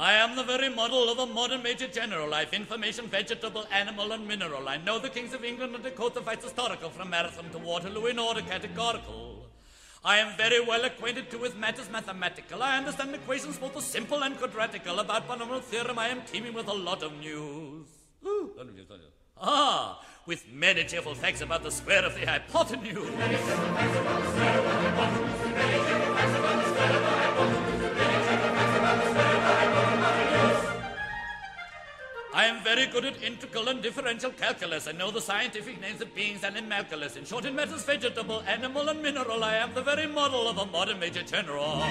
I am the very model of a modern major general. I've information, vegetable, animal, and mineral. I know the kings of England and the fights historical from Marathon to Waterloo in order categorical. I am very well acquainted too with matters mathematical. I understand equations both the simple and quadratical. About binomial theorem, I am teeming with a lot of news. Ah, with many cheerful facts about the square of the hypotenuse. I am very good at integral and differential calculus. I know the scientific names of beings and animalculous. In short, in matters vegetable, animal, and mineral, I am the very model of a modern major general.